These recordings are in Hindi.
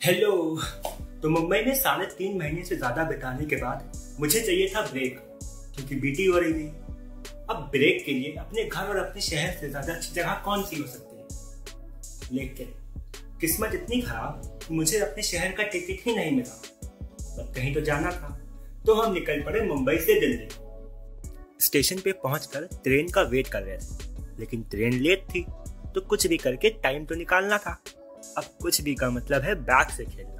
हेलो तो मुंबई में साढ़े तीन महीने से ज़्यादा बिताने के बाद मुझे चाहिए था ब्रेक क्योंकि बीटी हो रही थी। अब ब्रेक के लिए अपने घर और अपने शहर से ज़्यादा अच्छी जगह कौन सी हो सकती है? लेकिन किस्मत इतनी खराब मुझे अपने शहर का टिकट ही नहीं मिला। पर कहीं तो जाना था। तो हम निकल पड़े मुंबई से दिल्ली। स्टेशन पे पहुंचकर ट्रेन का वेट कर रहे थे। लेकिन ट्रेन लेट थी तो कुछ भी करके टाइम तो निकालना था। अब कुछ भी का मतलब है बैग से खेलना।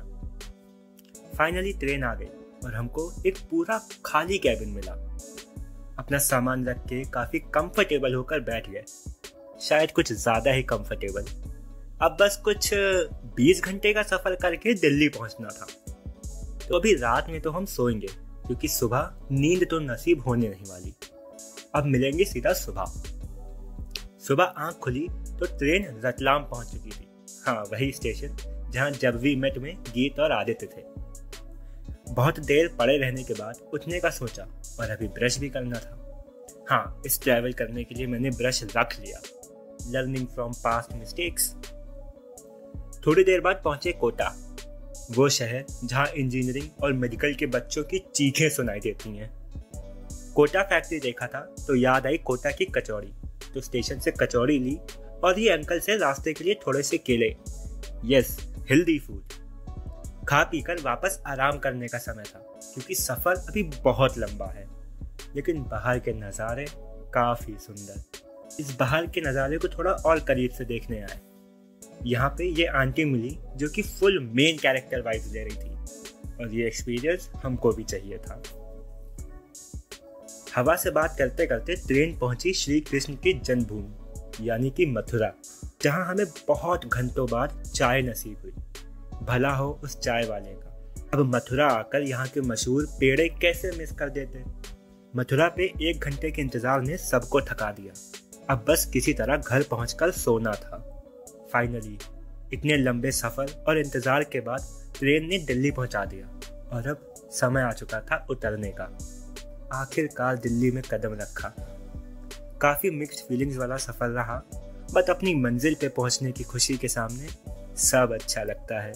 फाइनली ट्रेन आ गई और हमको एक पूरा खाली कैबिन मिला। अपना सामान रख के काफ़ी कंफर्टेबल होकर बैठ गए। शायद कुछ ज़्यादा ही कंफर्टेबल अब बस कुछ 20 घंटे का सफ़र करके दिल्ली पहुँचना था। तो अभी रात में तो हम सोएँगे, क्योंकि सुबह नींद तो नसीब होने नहीं वाली। अब मिलेंगे सीधा सुबह। सुबह आँख खुली तो ट्रेन रतलाम पहुँच चुकी थी। हाँ वही स्टेशन जहाँ जब भी मैं तुम्हें गीत और आदित्य थे। बहुत देर पड़े रहने के बाद उठने का सोचा और अभी ब्रश भी करना था। हाँ इस ट्रैवल करने के लिए मैंने ब्रश रख लिया। लर्निंग फ्रॉम पास्ट मिस्टेक्स थोड़ी देर बाद पहुँचे कोटा। वो शहर जहाँ इंजीनियरिंग और मेडिकल के बच्चों की चीखें सुनाई देती हैं। कोटा फैक्ट्री देखा था तो याद आई कोटा की कचौड़ी। तो स्टेशन से कचौड़ी ली और ये अंकल से रास्ते के लिए थोड़े से केले। यस हेल्दी फ़ूड खा पी कर वापस आराम करने का समय था, क्योंकि सफ़र अभी बहुत लंबा है। लेकिन बाहर के नज़ारे काफ़ी सुंदर। इस बाहर के नज़ारे को थोड़ा और करीब से देखने आए। यहाँ पे ये आंटी मिली, जो कि फुल मेन कैरेक्टर वाइज ले रही थी। और ये एक्सपीरियंस हमको भी चाहिए था। हवा से बात करते करते ट्रेन पहुँची श्री कृष्ण की जन्मभूमि। यानी कि मथुरा, जहाँ हमें बहुत घंटों बाद चाय नसीब हुई। भला हो उस चाय वाले का। अब मथुरा आकर यहाँ के मशहूर पेड़े कैसे मिस कर देते मथुरा पे एक घंटे के इंतज़ार ने सबको थका दिया। अब बस किसी तरह घर पहुंचकर सोना था। फाइनली इतने लंबे सफ़र और इंतज़ार के बाद ट्रेन ने दिल्ली पहुँचा दिया। और अब समय आ चुका था उतरने का। आखिरकार दिल्ली में कदम रखा। काफ़ी मिक्स्ड फीलिंग्स वाला सफ़र रहा बट अपनी मंजिल पे पहुँचने की खुशी के सामने सब अच्छा लगता है।